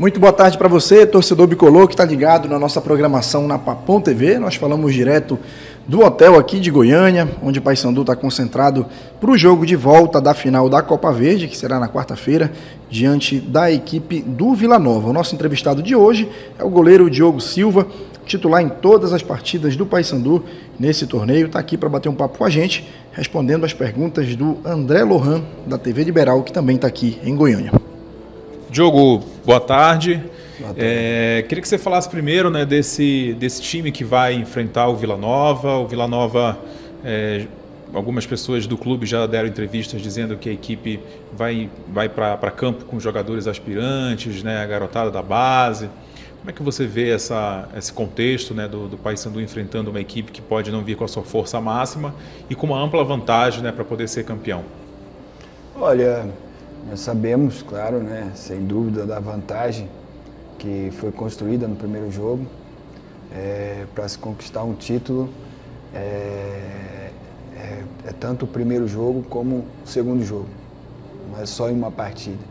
Muito boa tarde para você, torcedor bicolor que está ligado na nossa programação na Papão TV. Nós falamos direto do hotel aqui de Goiânia, onde o Paysandu está concentrado para o jogo de volta da final da Copa Verde, que será na quarta-feira, diante da equipe do Vila Nova. O nosso entrevistado de hoje é o goleiro Diogo Silva, titular em todas as partidas do Paysandu nesse torneio. Está aqui para bater um papo com a gente, respondendo as perguntas do André Lohan, da TV Liberal, que também está aqui em Goiânia. Diogo, boa tarde. Boa tarde. É, queria que você falasse primeiro né, desse, desse time que vai enfrentar o Vila Nova. O Vila Nova, é, algumas pessoas do clube já deram entrevistas dizendo que a equipe vai, vai para campo com jogadores aspirantes, né, a garotada da base. Como é que você vê essa, esse contexto né, do, do Paysandu enfrentando uma equipe que pode não vir com a sua força máxima e com uma ampla vantagem né, para poder ser campeão? Olha, nós sabemos, claro, né, sem dúvida, da vantagem que foi construída no primeiro jogo. É, Para se conquistar um título, é, é, é, tanto o primeiro jogo como o segundo jogo, não é só em uma partida.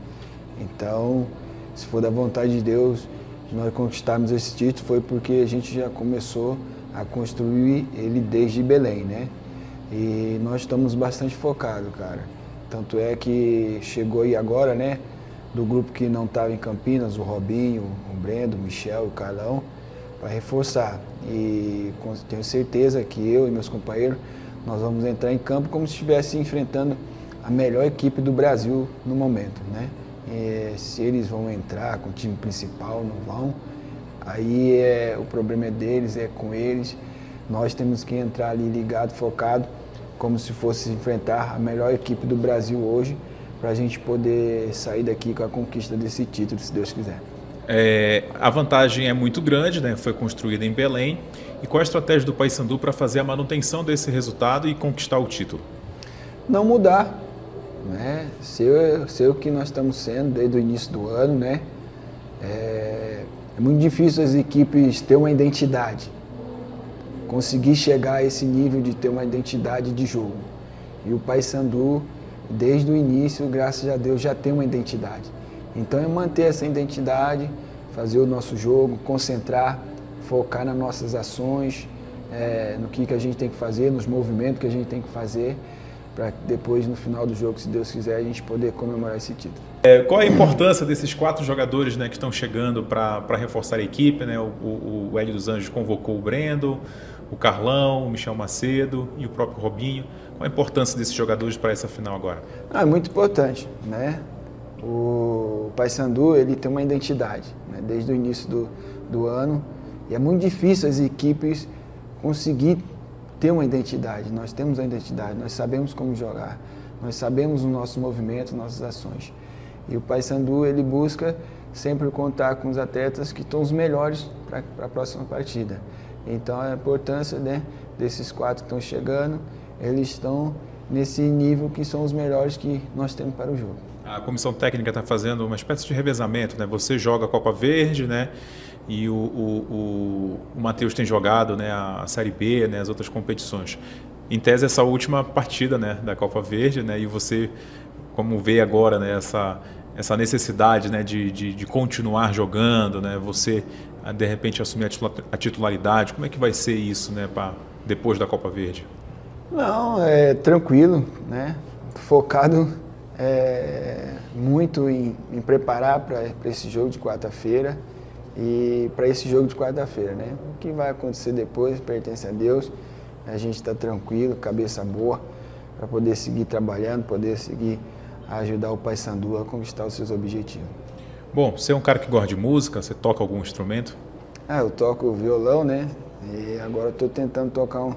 Então, se for da vontade de Deus, nós conquistarmos esse título foi porque a gente já começou a construir ele desde Belém, né? E nós estamos bastante focados, cara. Tanto é que chegou aí agora, né? Do grupo que não estava em Campinas, o Robinho, o Brendo, o Michel, o Carlão, para reforçar. E tenho certeza que eu e meus companheiros, nós vamos entrar em campo como se estivesse enfrentando a melhor equipe do Brasil no momento, né? E se eles vão entrar com o time principal, não vão, aí é, o problema é deles, é com eles. Nós temos que entrar ali ligado, focado como se fosse enfrentar a melhor equipe do Brasil hoje, para a gente poder sair daqui com a conquista desse título, se Deus quiser. É, a vantagem é muito grande, né? foi construída em Belém. E qual a estratégia do Paysandu para fazer a manutenção desse resultado e conquistar o título? Não mudar, né? ser, ser o que nós estamos sendo desde o início do ano. Né? É, é muito difícil as equipes ter uma identidade conseguir chegar a esse nível de ter uma identidade de jogo. E o Paysandu, desde o início, graças a Deus, já tem uma identidade. Então é manter essa identidade, fazer o nosso jogo, concentrar, focar nas nossas ações, é, no que, que a gente tem que fazer, nos movimentos que a gente tem que fazer, para depois, no final do jogo, se Deus quiser, a gente poder comemorar esse título. É, qual a importância desses quatro jogadores né, que estão chegando para reforçar a equipe? Né? O, o, o Hélio dos Anjos convocou o Brendo, o Carlão, o Michel Macedo e o próprio Robinho. Qual a importância desses jogadores para essa final agora? Ah, é muito importante, né? O Paysandu ele tem uma identidade, né? desde o início do, do ano e é muito difícil as equipes conseguir ter uma identidade. Nós temos a identidade, nós sabemos como jogar, nós sabemos o nosso movimento, nossas ações. E o Paysandu ele busca sempre contar com os atletas que estão os melhores para a próxima partida. Então a importância né, desses quatro que estão chegando, eles estão nesse nível que são os melhores que nós temos para o jogo. A comissão técnica está fazendo uma espécie de revezamento, né? Você joga a Copa Verde, né? E o, o, o, o Matheus tem jogado né, a Série B, né, as outras competições. Em tese, essa última partida né, da Copa Verde, né? E você, como vê agora, né, essa, essa necessidade né, de, de, de continuar jogando, né? Você de repente assumir a titularidade? Como é que vai ser isso, né, para depois da Copa Verde? Não, é tranquilo, né? Focado é, muito em, em preparar para esse jogo de quarta-feira e para esse jogo de quarta-feira, né? O que vai acontecer depois pertence a Deus. A gente está tranquilo, cabeça boa, para poder seguir trabalhando, poder seguir ajudar o Pai Sandu a conquistar os seus objetivos. Bom, você é um cara que gosta de música, você toca algum instrumento? Ah, eu toco violão, né? E agora estou tentando tocar um,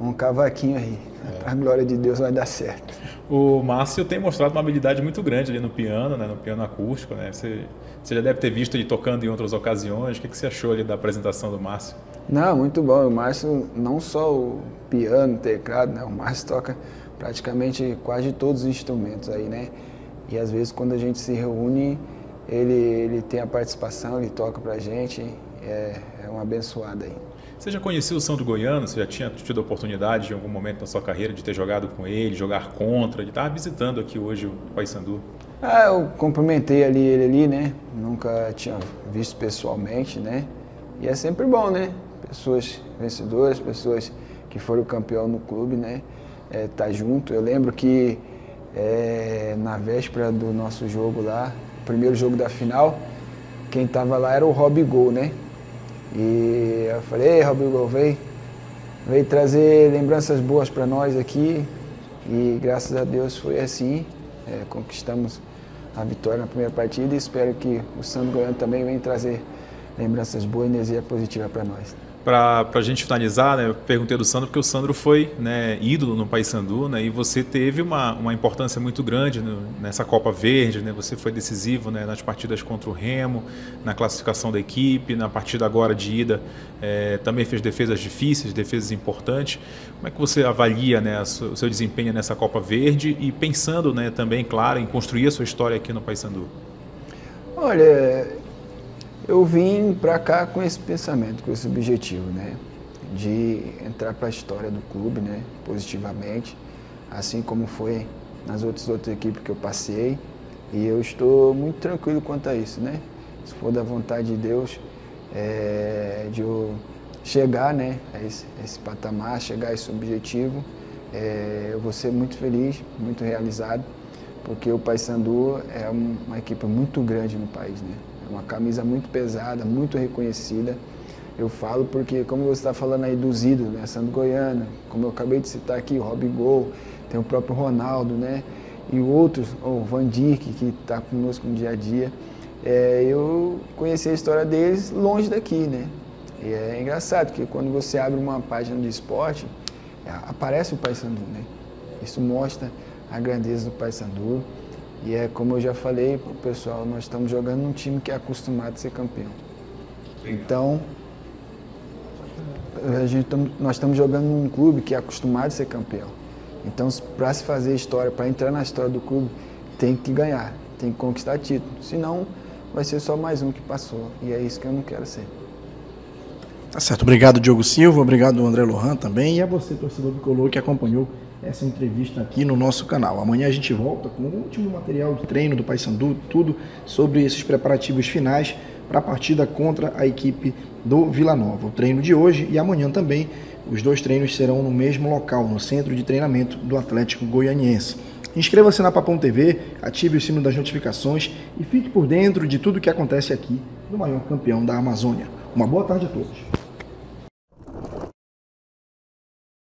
um cavaquinho aí. É. A glória de Deus vai dar certo. O Márcio tem mostrado uma habilidade muito grande ali no piano, né? no piano acústico. Né? Você, você já deve ter visto ele tocando em outras ocasiões. O que, que você achou ali da apresentação do Márcio? Não, muito bom. O Márcio, não só o piano, o teclado, né? o Márcio toca praticamente quase todos os instrumentos aí, né? E às vezes quando a gente se reúne ele, ele tem a participação, ele toca pra gente, é, é um abençoado aí. Você já conhecia o Sandro Goiano? Você já tinha tido a oportunidade em algum momento na sua carreira de ter jogado com ele, jogar contra, de estar visitando aqui hoje o Paysandu? Ah, eu cumprimentei ali ele ali, né? Nunca tinha visto pessoalmente, né? E é sempre bom, né? Pessoas vencedoras, pessoas que foram campeão no clube, né? É, tá junto. Eu lembro que é, na véspera do nosso jogo lá, primeiro jogo da final, quem tava lá era o Rob Gol, né? E eu falei, Rob Gol, vem, veio trazer lembranças boas para nós aqui. E graças a Deus foi assim. É, conquistamos a vitória na primeira partida e espero que o Sandro Goiano também venha trazer lembranças boas e energia positiva para nós para a gente finalizar, né, eu perguntei do Sandro porque o Sandro foi né, ídolo no Paysandu né, e você teve uma, uma importância muito grande no, nessa Copa Verde, né, você foi decisivo né, nas partidas contra o Remo, na classificação da equipe, na partida agora de ida é, também fez defesas difíceis, defesas importantes. Como é que você avalia né, o seu desempenho nessa Copa Verde e pensando né, também, claro, em construir a sua história aqui no Paysandu? Olha, eu vim para cá com esse pensamento, com esse objetivo, né? De entrar para a história do clube, né? Positivamente, assim como foi nas outras, outras equipes que eu passei. E eu estou muito tranquilo quanto a isso, né? Se for da vontade de Deus, é, de eu chegar né, a esse, esse patamar, chegar a esse objetivo, é, eu vou ser muito feliz, muito realizado, porque o Paysandu é uma equipe muito grande no país, né? Uma camisa muito pesada, muito reconhecida. Eu falo porque, como você está falando aí dos ídolos, né? Sandro Goiana, como eu acabei de citar aqui, Rob Gol, tem o próprio Ronaldo, né? E outros, o Van Dijk, que está conosco no dia a dia. É, eu conheci a história deles longe daqui, né? E é engraçado, porque quando você abre uma página de esporte, é, aparece o Paysandu, né? Isso mostra a grandeza do Paysandu. E é como eu já falei pro pessoal, nós estamos jogando num time que é acostumado a ser campeão. Então, a gente, nós estamos jogando num clube que é acostumado a ser campeão. Então, para se fazer história, para entrar na história do clube, tem que ganhar, tem que conquistar título. Senão, vai ser só mais um que passou. E é isso que eu não quero ser. Tá certo. Obrigado, Diogo Silva. Obrigado, André Lohan também. E a você, torcedor do Colô, que acompanhou essa entrevista aqui no nosso canal. Amanhã a gente volta com o último material de treino do Paysandu, tudo sobre esses preparativos finais para a partida contra a equipe do Vila Nova. O treino de hoje e amanhã também, os dois treinos serão no mesmo local, no centro de treinamento do Atlético Goianiense. Inscreva-se na Papão TV, ative o sino das notificações e fique por dentro de tudo o que acontece aqui no maior campeão da Amazônia. Uma boa tarde a todos.